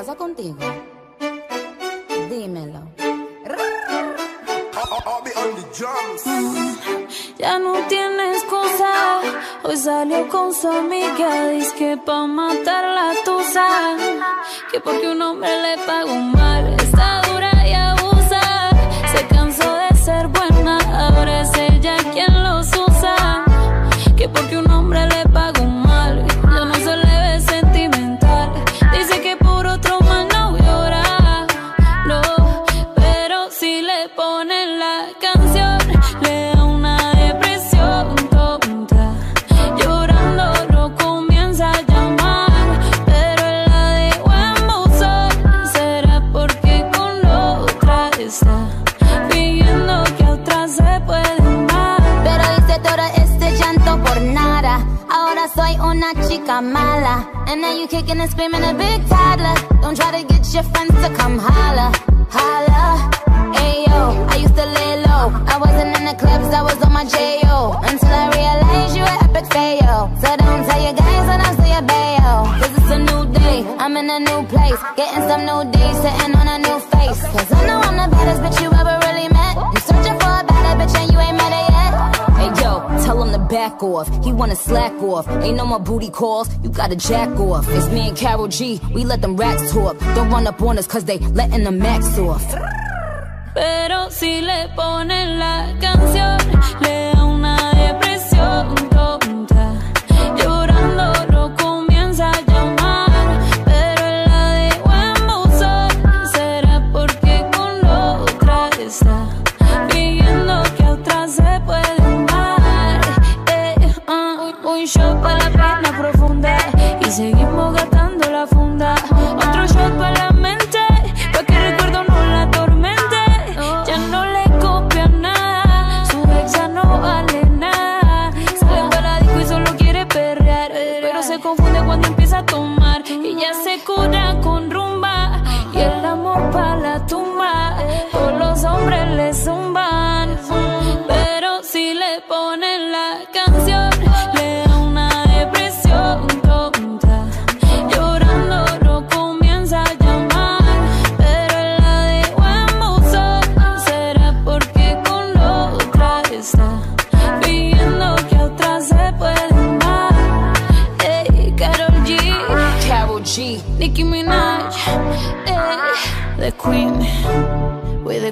pasa contigo? Dímelo. Ya no tiene excusa. Hoy salió con su amiga. Dice que pa' matar la tusa. Que porque un hombre le pagó mal. Está dura y abusa. Se cansó de ser buena. Ahora se like Amala. And now you kicking and screaming a big toddler. Don't try to get your friends to come holla, holla. Ayo, I used to lay low. I wasn't in the clubs, I was on my J.O. Until I realized you were epic fail. So don't tell your guys when I see a bail. Cause it's a new day, I'm in a new place. Getting some new days, sitting back off. He wanna slack off. Ain't no more booty calls, you gotta jack off. It's me and Carol G, we let them rats talk. Don't run up on us cause they letting the max off. Pero si le ponen la canción, le da una depresión.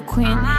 queen.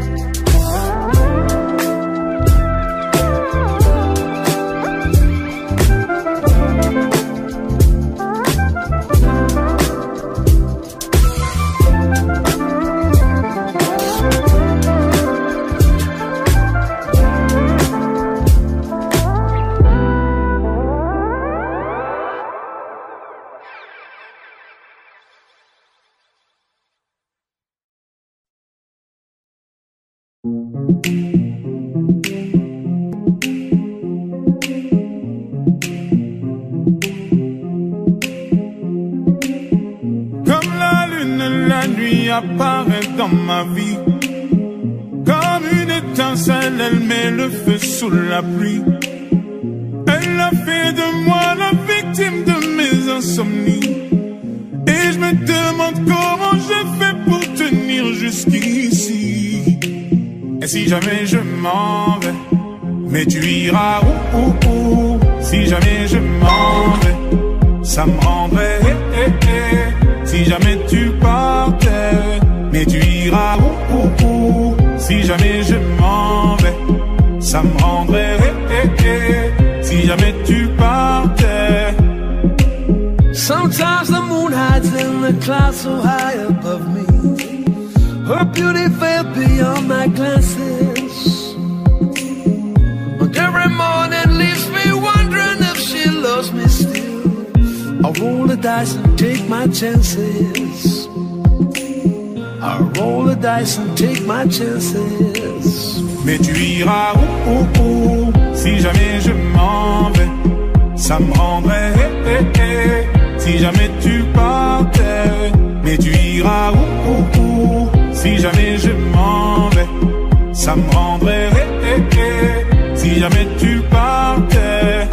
Apparaît dans ma vie. Comme une étincelle, elle met le feu sous la pluie. Elle a fait de moi la victime de mes insomnies. Et je me demande comment je fais pour tenir jusqu'ici. Et si jamais je m'en vais, mais tu iras où, où, où? Si jamais je m'en vais, ça me rendrait eh, eh, eh. Si jamais mais tu iras où, où, où Si jamais je m'en vais, ça me rendrait eh. Si jamais tu partais Sometimes the moon hides in the clouds so high above me. Her beauty fell beyond my glances. But every morning leaves me wondering if she loves me still. I roll the dice and take my chances. I roll the dice and take my chances. Mais tu iras où, où, où? Si jamais je m'en vais Ça me rendrait eh, eh, eh. Si jamais tu partais Mais tu iras où, où, où? Si jamais je m'en vais Ça me rendrait eh, eh, eh. Si jamais tu partais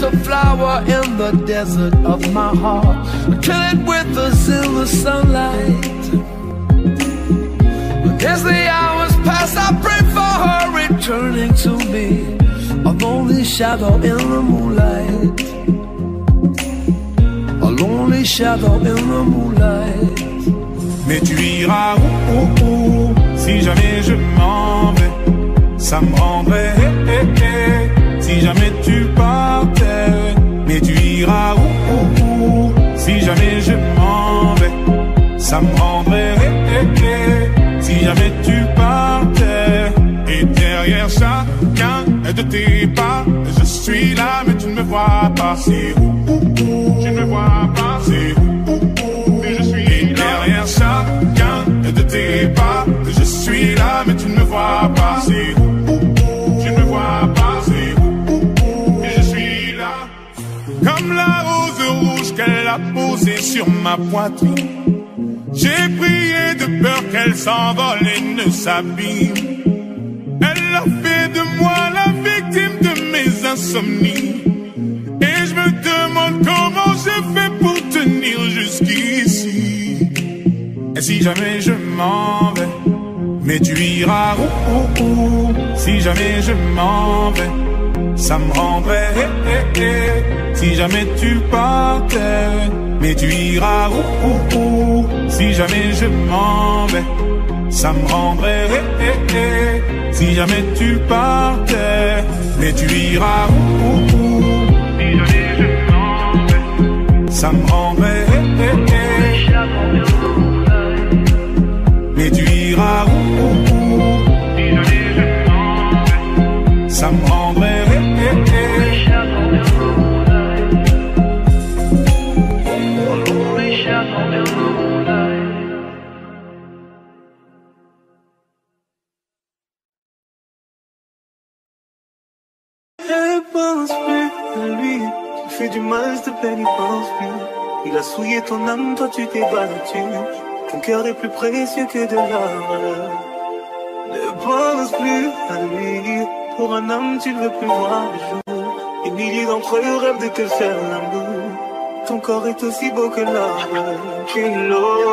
a flower in the desert of my heart. Kill it with us in the sunlight. But as the hours pass, I pray for her returning to me. A lonely shadow in the moonlight. A lonely shadow in the moonlight. Mais tu iras où, où, où Si jamais je m'en vais Ça me rendrait eh, eh, eh. Si jamais tu partais Mais tu iras où, où, où? Si jamais je m'en vais Ça me rendrait. Si jamais tu partais Et derrière chacun de tes pas Je suis là mais tu ne me vois pas. C'est où, où, où? Tu ne me vois pas. C'est où, où, où? Je suis là. Derrière chacun de tes pas Je suis là mais tu ne me vois pas. C'est où, où, qu'elle a posée sur ma poitrine. J'ai prié de peur qu'elle s'envole et ne s'abîme. Elle a fait de moi la victime de mes insomnies. Et je me demande comment je fais pour tenir jusqu'ici. Et si jamais je m'en vais Mais tu iras Si jamais je m'en vais Ça me rendrait eh, eh, eh. Si jamais tu partais Mais tu iras où, où, où? Si jamais je m'en vais ça me rendrait si jamais tu partais. Mais tu iras où, Si jamais je m'en vais, ça me rendrait Mais tu iras où, Si jamais je m'en vais, n'y pense plus. Il a souillé ton âme, toi tu t'es battu. Ton cœur est plus précieux que de l'or. Ne pense plus à lui. Pour un homme, tu ne veux plus voir le jour. Des milliers d'entre eux rêvent de te faire l'amour. Ton corps est aussi beau que l'or. Que l'or.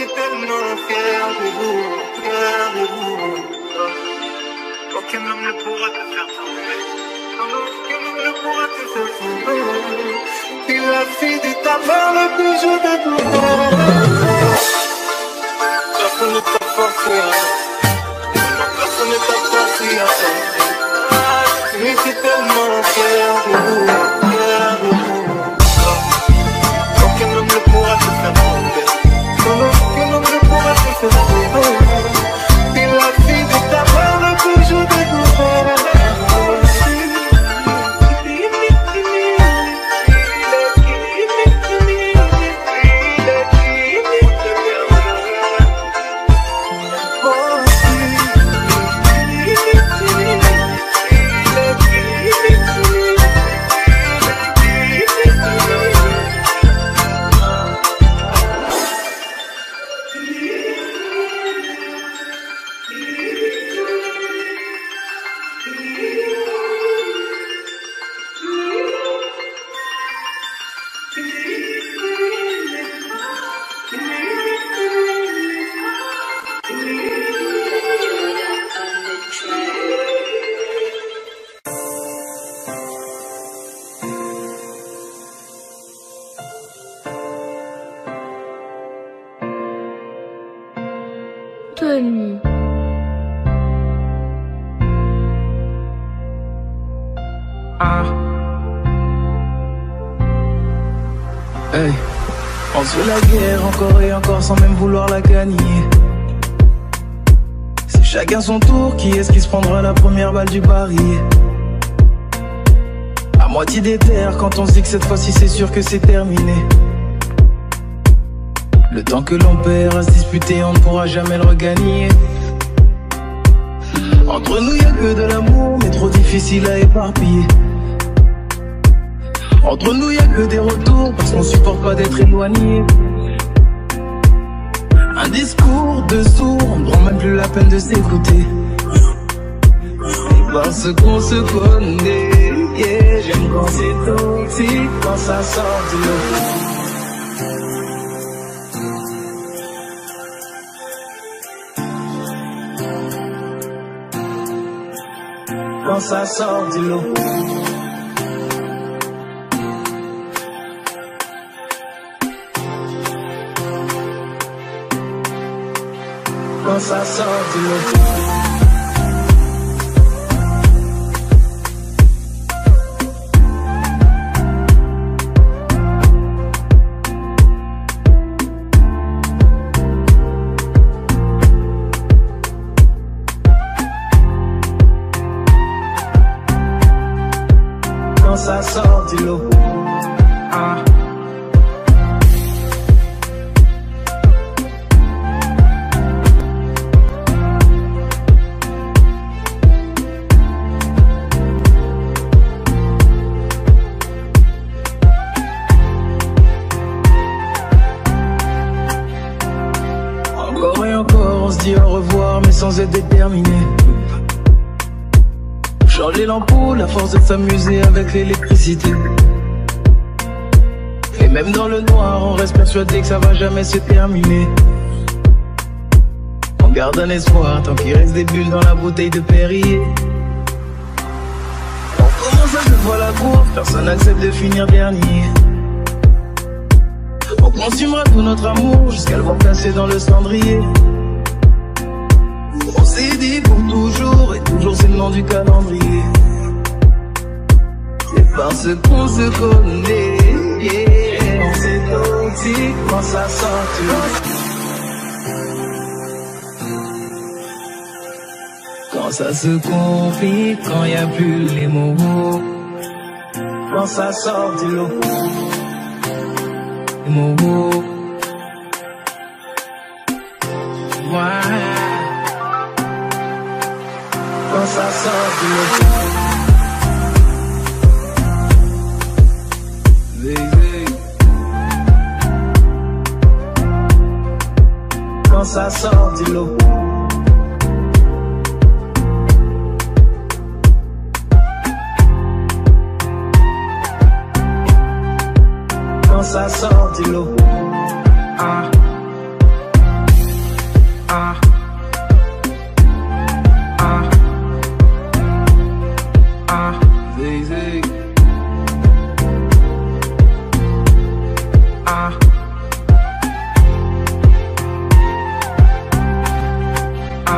Étais tellement fier de vous, fier de vous. Aucun homme ne pourra te faire tomber. Aucun homme ne pourra te faire tomber. Il a fait de ta main le bijou de tout Personne ne t'a forcé. Personne ne t'a forcé. Tu étais tellement fier de vous, du barillet À moitié des terres quand on se dit que cette fois-ci c'est sûr que c'est terminé. Le temps que l'on perd à se disputer, on ne pourra jamais le regagner. Entre nous, y a que de l'amour, mais trop difficile à éparpiller. Entre nous, y a que des retours, parce qu'on supporte pas d'être éloigné. Un discours de sourd, on ne prend même plus la peine de s'écouter. Parce qu'on se connaît, yeah, j'aime quand c'est toxique, quand ça sort du lot. Quand ça sort du lot. Quand ça sort du lot. Jamais se terminer. On garde un espoir tant qu'il reste des bulles dans la bouteille de Perrier. On commence à se voir la course, personne n'accepte de finir dernier. On consumera tout notre amour jusqu'à le voir placé dans le cendrier. On s'est dit pour toujours, et toujours c'est le nom du calendrier. C'est parce qu'on se connaît. S'est toxique quand ça sort lot. Quand ça se complique, quand y a plus les mots. Quand ça sort du lot. Les mots.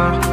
heart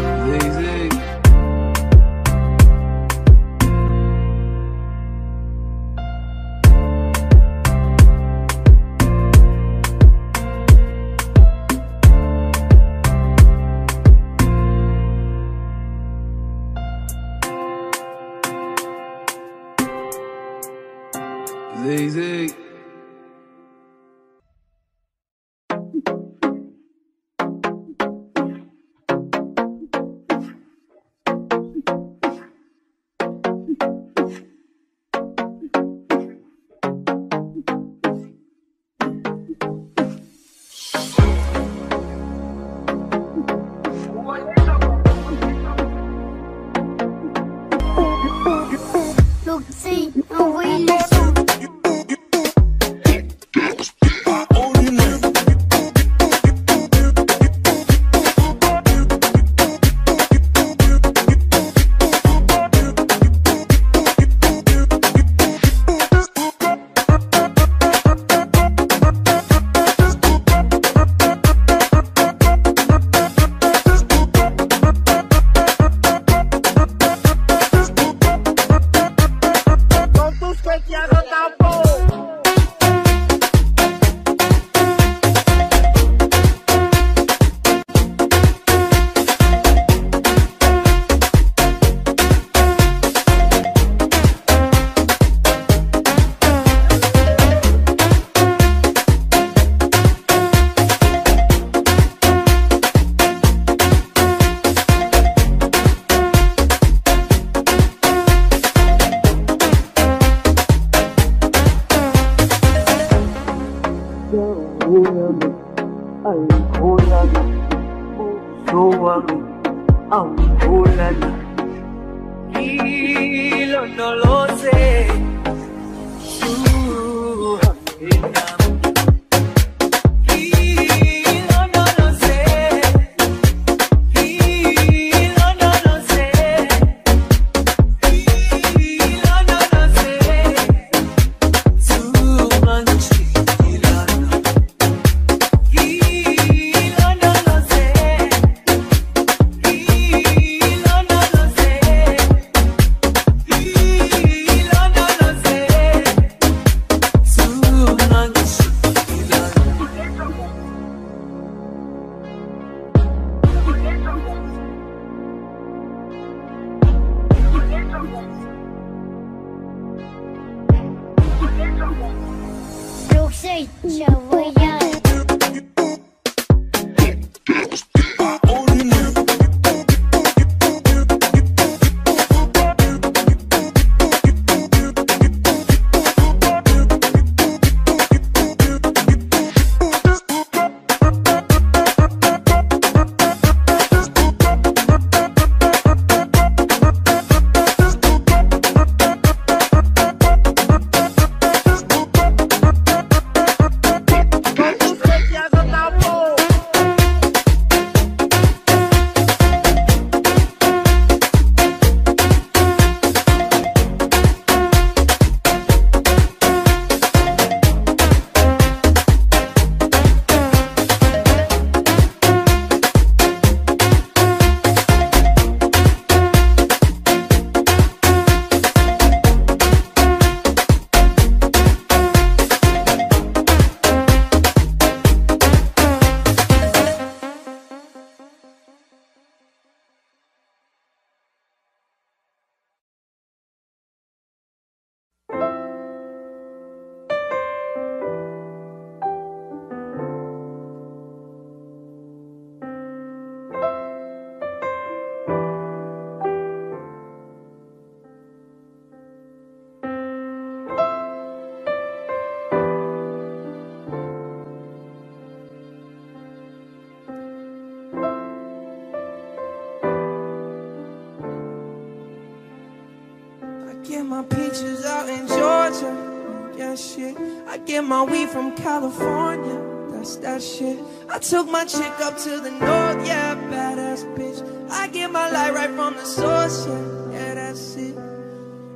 California. That's that shit. I took my chick up to the north. Yeah, badass bitch. I get my light right from the source. Yeah, yeah, that's it.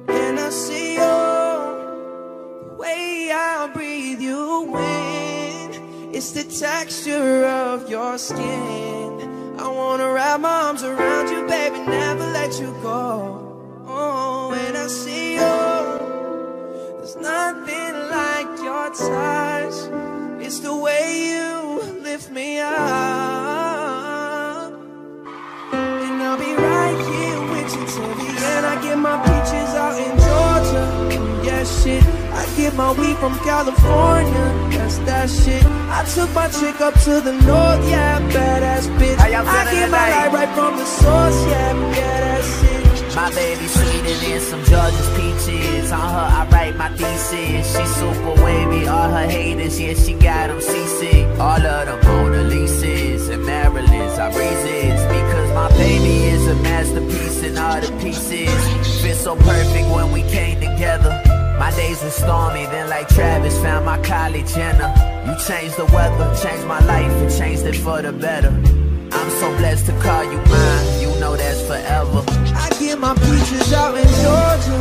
And I see you. The way I breathe you in. It's the texture of your skin. I wanna wrap my arms around you, baby, never let you go. Oh, when I see you, there's nothing like It's the way you lift me up. And I'll be right here with you till the end. I get my peaches out in Georgia. Yeah, shit. I get my weed from California. That's that shit. I took my chick up to the north. Yeah, badass bitch. I get my light right from the source. Yeah, yeah, that's it. My baby sweeter than some Georgia's peaches. On her, I write my thesis. She super wavy, all her haters, yeah, she got them seasick. All of the Mona Lisas and Marilyns, I resist. Because my baby is a masterpiece and all the pieces fit so perfect when we came together. My days were stormy, then like Travis found my Kylie Jenner. You changed the weather, changed my life, and changed it for the better. I'm so blessed to call you mine, you know that's forever. My peaches out in Georgia.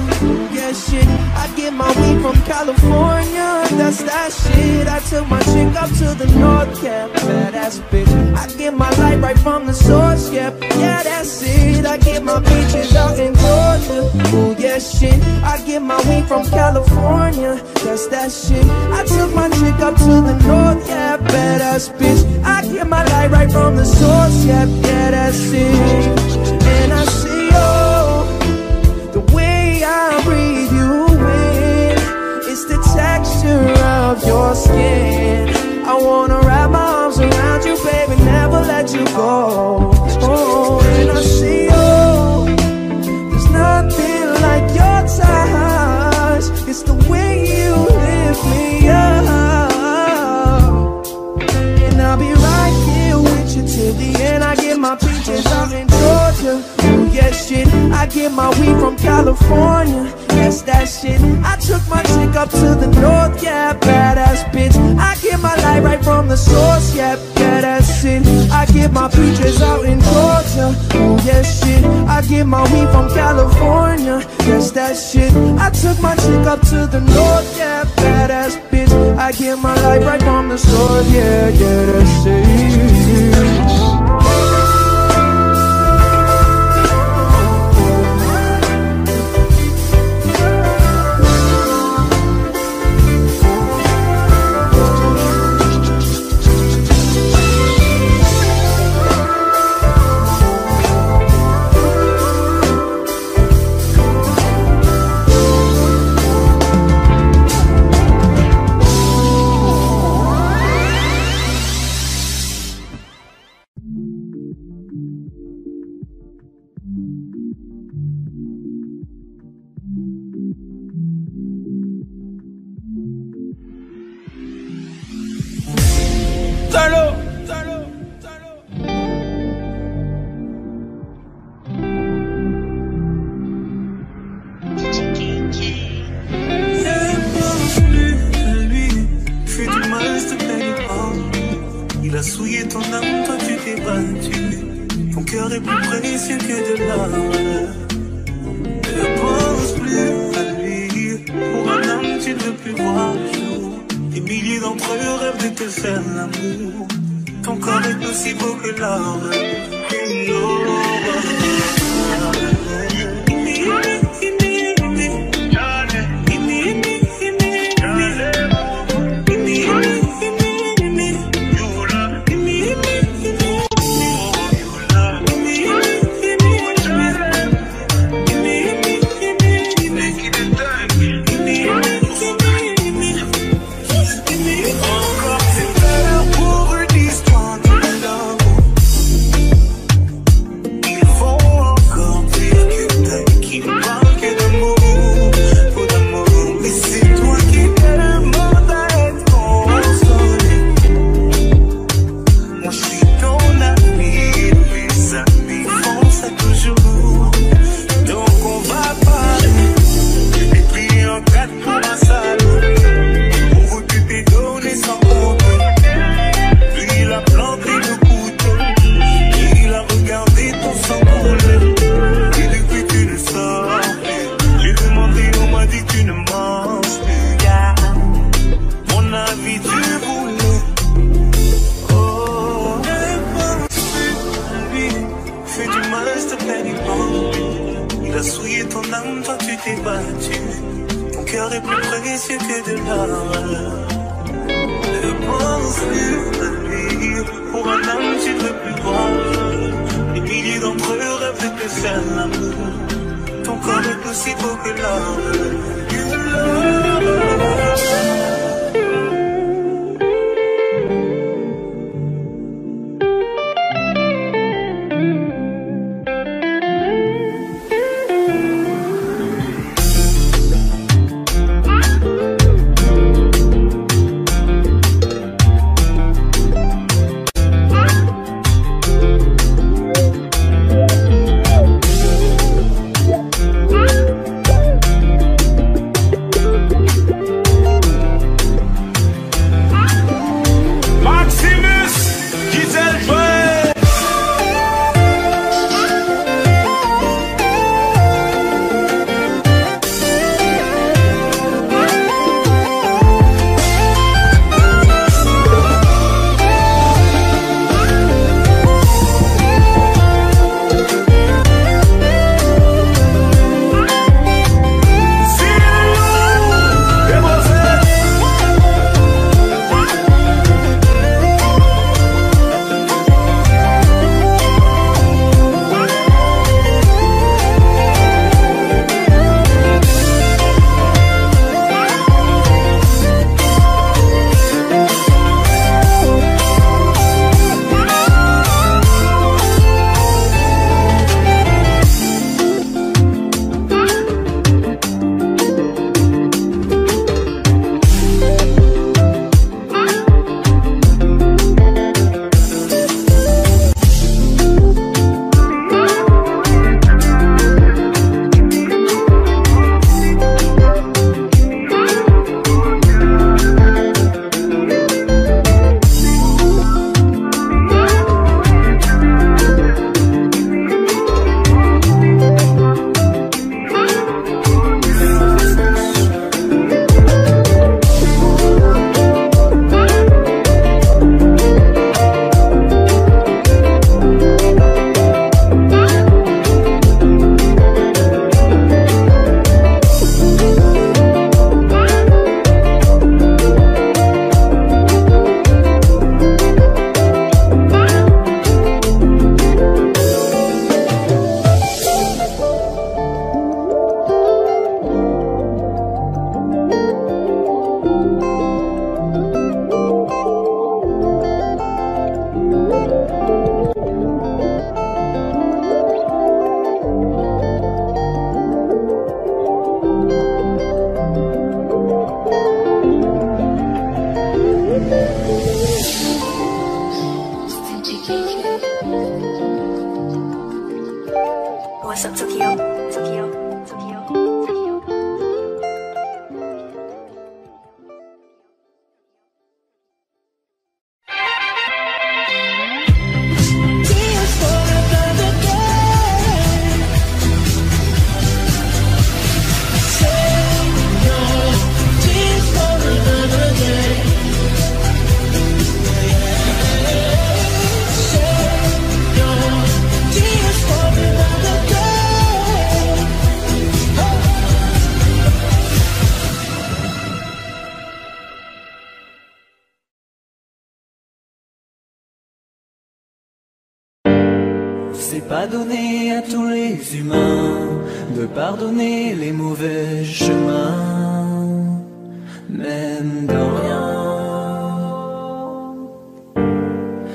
Yeah, shit. I get my weed from California. That's that shit. I took my chick up to the north. Yeah, badass bitch. I get my light right from the source. Yeah, yeah, that's it. I get my peaches out in Georgia. Oh, yeah, shit. I get my weed from California. That's that shit. I took my chick up to the north. Yeah, badass bitch. I get my light right from the source. Yeah, yeah, that's it. And I see texture of your skin. I wanna wrap my arms around you, baby, never let you go. Oh, when I see you, there's nothing like your touch. It's the way you lift me up, and I'll be right here with you till the end. I get my peaches out in Georgia. oh yes, shit, I get my weed from California guess that shit. I took my chick up to the north, yeah, badass bitch. I get my light right from the source, yeah, Badass that's I get my peaches out in Georgia, oh yeah, shit. I get my weed from California, yes, that shit. I took my chick up to the north, yeah, badass bitch. I get my light right from the source, yeah, yeah, that's it de pardonner les mauvais chemins, même de rien.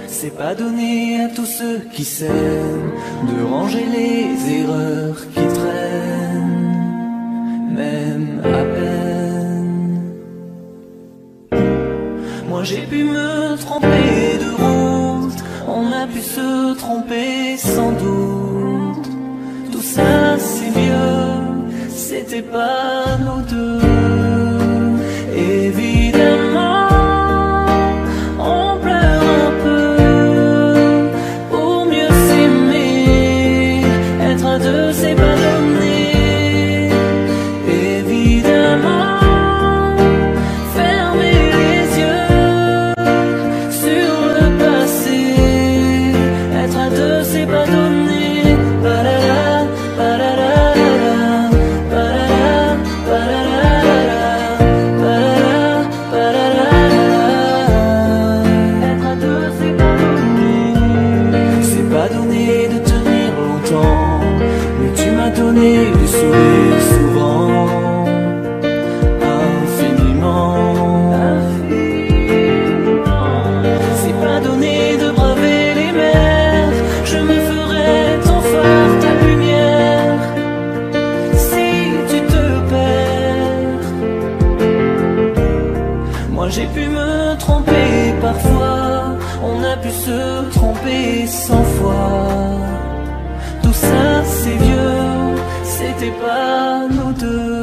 C'est pas donné à tous ceux qui s'aiment de ranger les erreurs qui traînent, même à peine. Moi j'ai pu me tromper de route, on a pu se tromper pu se tromper cent fois. Tout ça, c'est vieux, c'était pas nous deux.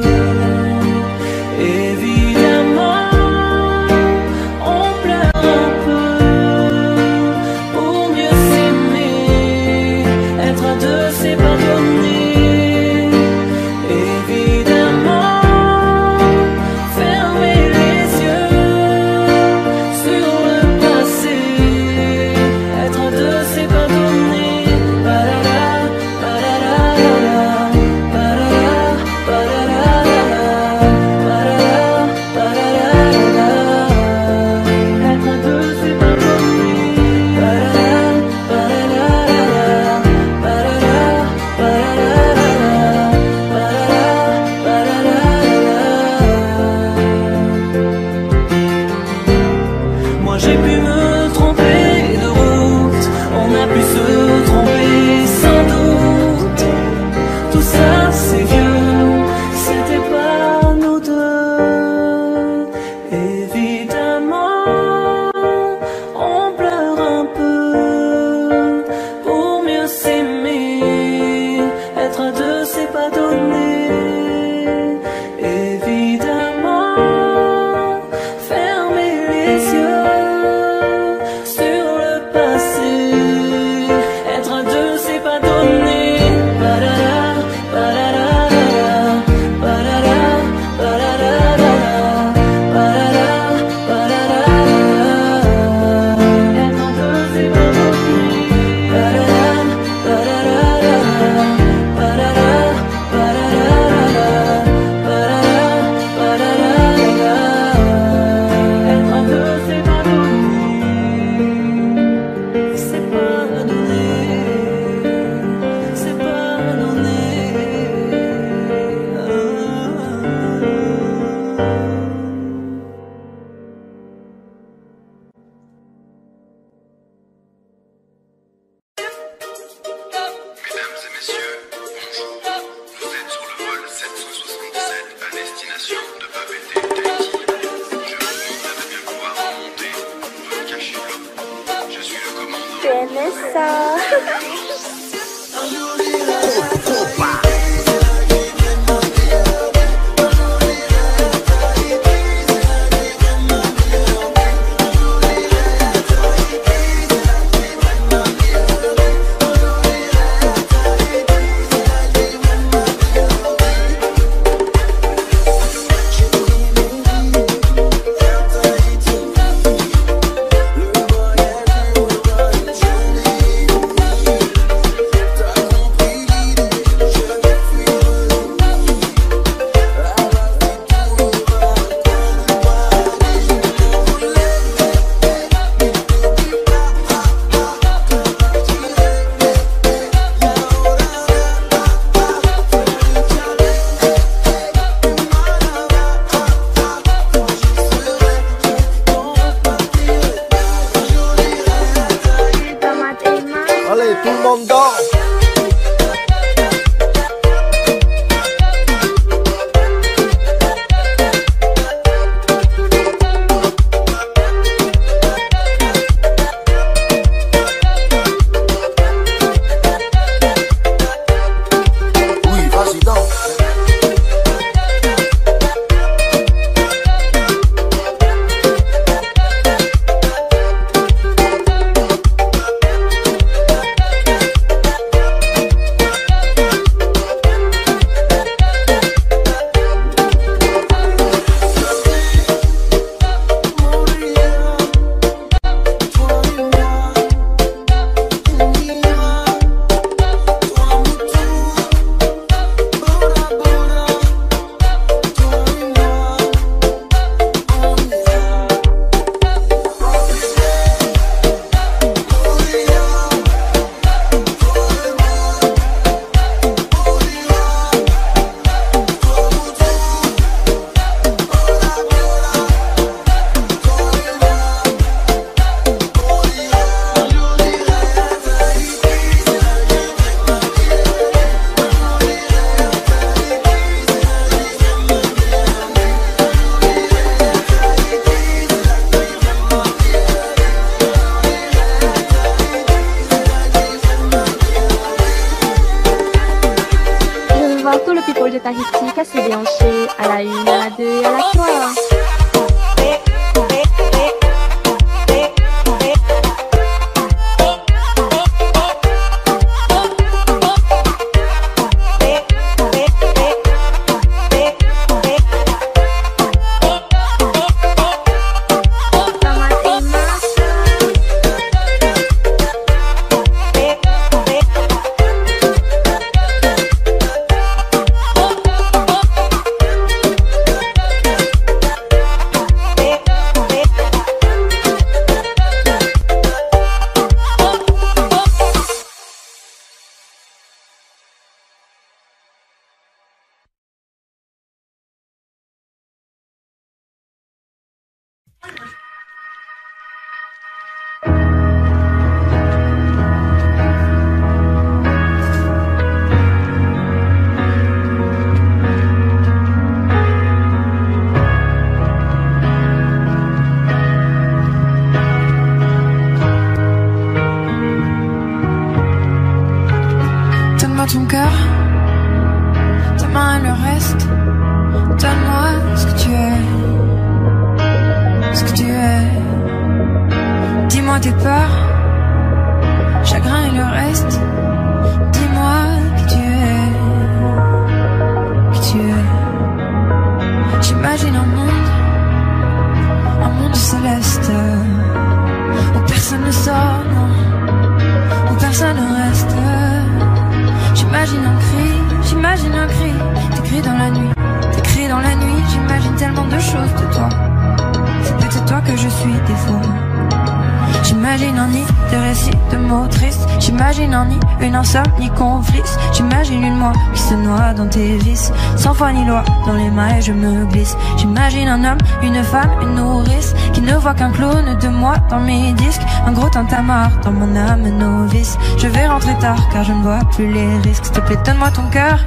Je me glisse. J'imagine un homme, une femme, une nourrice qui ne voit qu'un clone de moi dans mes disques. Un gros tintamarre dans mon âme novice. Je vais rentrer tard car je ne vois plus les risques. S'il te plaît, donne-moi ton cœur.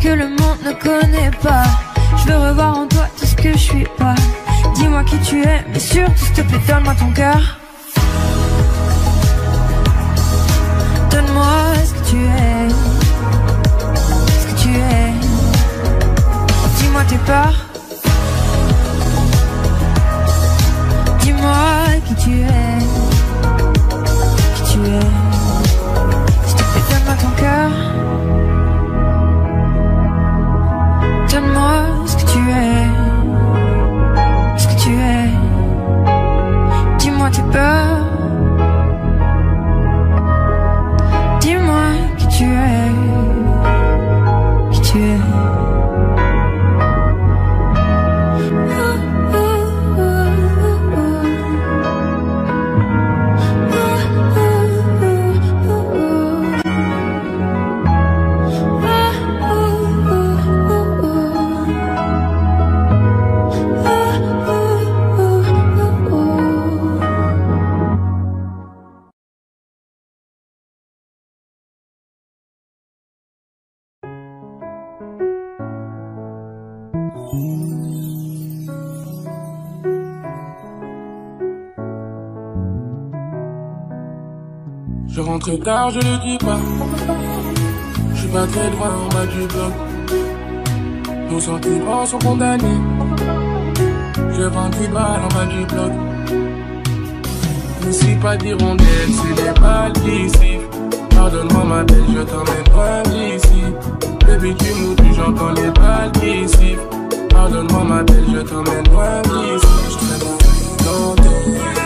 Que le monde ne connaît pas. Je veux revoir en toi tout ce que je suis pas. Dis-moi qui tu es, mais surtout s'il te plaît, donne-moi ton cœur. Donne-moi ce que tu es. Ce que tu es. Dis-moi tes peurs. Dis-moi qui tu es. Qui tu es. S'il te plaît, donne-moi ton cœur. es, ce que tu es? Dis-moi tes peurs. Tard, je le dis pas. Je suis pas très loin en bas du bloc. Nos sentiments sont condamnés. Je vends 10 balles en bas du bloc. Ici pas d'hirondelle, c'est des balles d'ici. Pardonne-moi ma belle, je t'emmène loin d'ici. Baby, tu m'oublies, j'entends les balles d'ici. Pardonne-moi ma belle, je t'emmène loin d'ici. Je t'aime longtemps. Je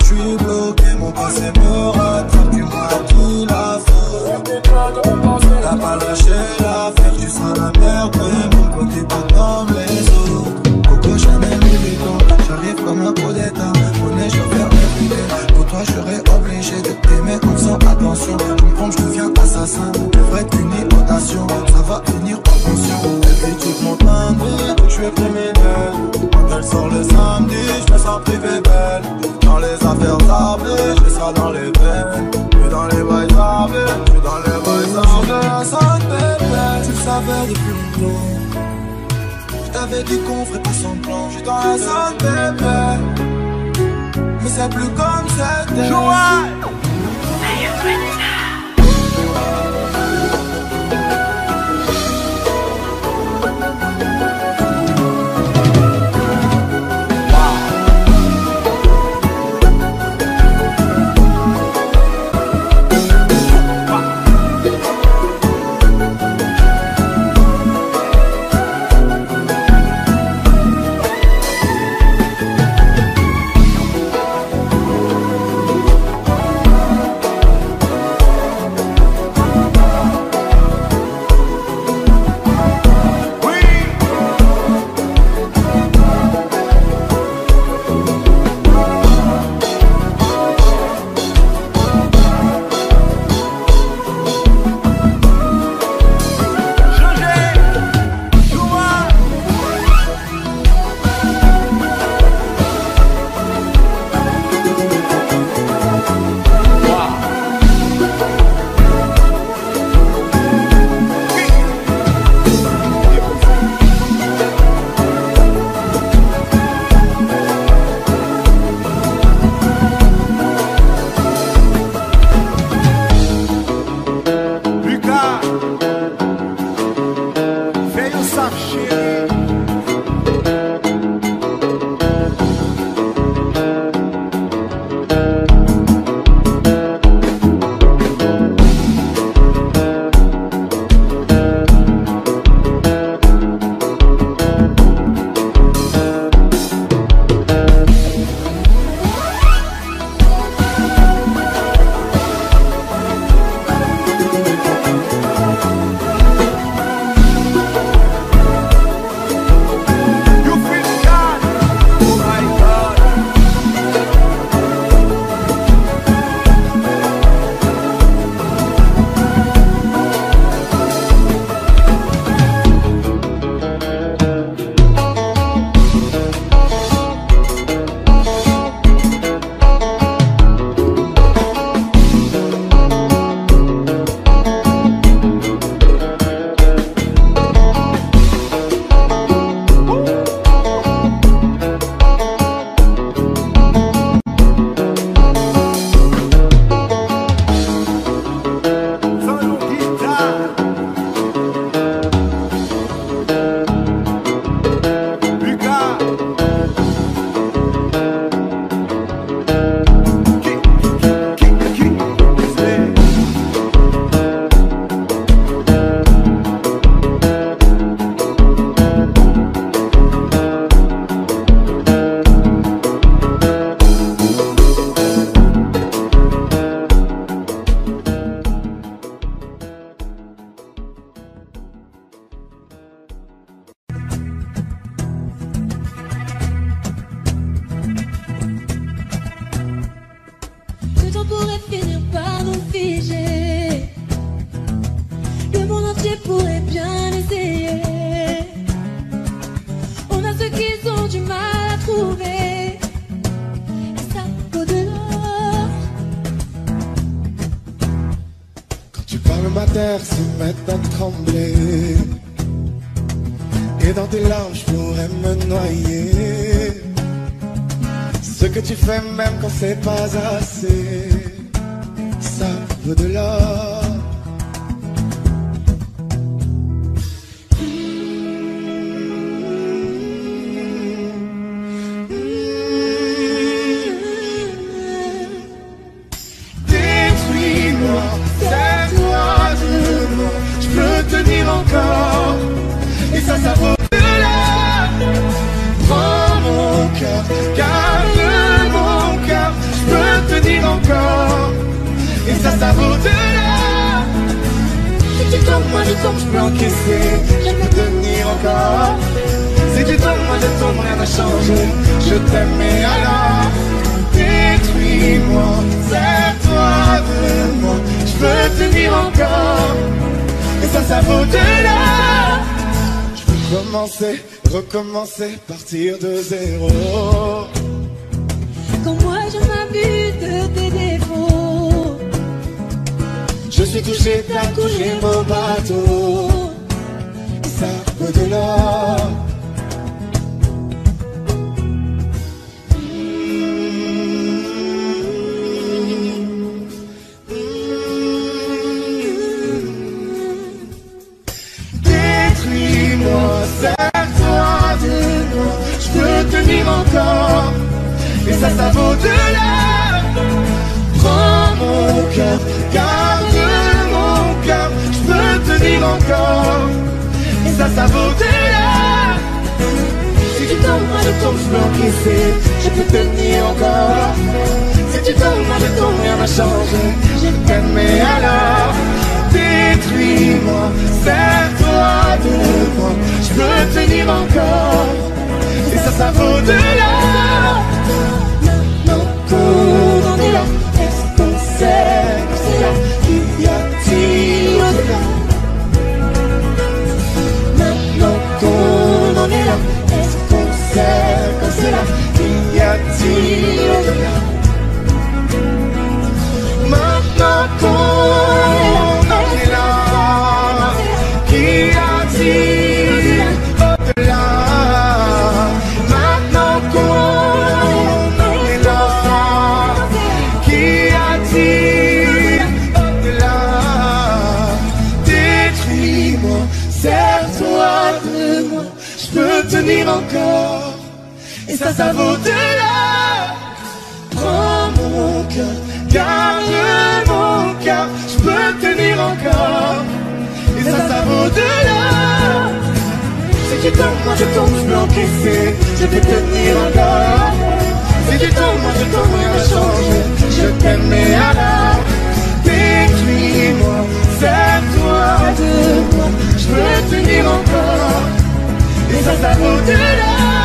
je suis bloqué, mon passé me rattrape, tu m'as dit la faute. T'as pas lâché l'affaire, tu seras la merde, mais mon côté pas comme les autres. Coco Chanel, Vuitton, j'arrive comme un coup d'état. Monnaie, faire everyday. Pour toi, je serais obligé de t'aimer en faisant attention. Tu me prends, je deviens assassin. Devrait être une inondation, ça va finir en pension. Et puis tu te montres un donc je suis criminel. Elle sort le samedi, je me sens privé belle. Dans les affaires sablées, j'ai ça dans les veines. Plus dans les bails sablés, plus dans les bails sablés. la sainte bébé, tu le savais depuis longtemps. Je t'avais dit qu'on ferait pas semblant. J'suis dans la sainte bébé. Mais c'est plus comme c'était. Lucas Je suis touché d'un coup, j'ai mon bateau. Ça vaut de l'or. serre-toi de moi, je peux tenir encore, et ça, ça vaut de ça, ça vaut de Si tu tombes, je tombe, je m'encaisse Je peux tenir encore. Si tu tombes, je tombe, rien n'a changé Je t'aime, mais alors. Détruis-moi, sers-toi de moi. Je peux tenir encore. Si ça, ça vaut de l'or Non, non, non, non, non, non, cerco será dia a dia. Mamma ça, ça vaut de l'or. Prends mon cœur, garde mon cœur, je peux tenir encore. Et ça, ça, vaut de l'or. Si tu tombes, moi je tombe, je peux encaisser, je vais tenir encore. Si tu tombes, moi je tombe, rien ne change, je t'aime, mais alors, détruis-moi, fais-toi de moi, je peux tenir encore. Et ça, ça vaut de l'or.